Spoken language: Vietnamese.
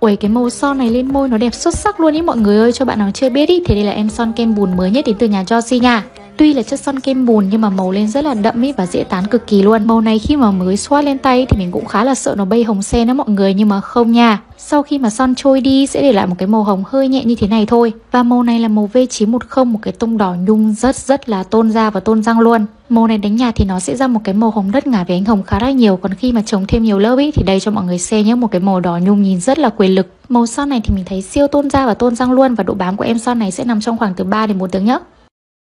Ui cái màu son này lên môi nó đẹp xuất sắc luôn ý, mọi người ơi, Cho bạn nào chưa biết ý Thì đây là em son kem bùn mới nhất đến từ nhà Josie nha. Tuy là chất son kem bùn nhưng mà màu lên rất là đậm ý và dễ tán cực kỳ luôn. Màu này khi mà mới xoa lên tay thì mình cũng khá là sợ nó bay hồng sen đó mọi người, Nhưng mà không nha. Sau khi mà son trôi đi, sẽ để lại một cái màu hồng hơi nhẹ như thế này thôi. Và màu này là màu V910 Một cái tông đỏ nhung rất rất là tôn da và tôn răng luôn. Màu này đánh nhạt thì nó sẽ ra một cái màu hồng đất ngả với ánh hồng khá là nhiều. Còn khi mà trồng thêm nhiều lớp ý, thì đây cho mọi người xem nhé, Một cái màu đỏ nhung nhìn rất là quyền lực. Màu son này thì mình thấy siêu tôn da và tôn răng luôn Và độ bám của em son này sẽ nằm trong khoảng từ 3 đến 4 tiếng nhé.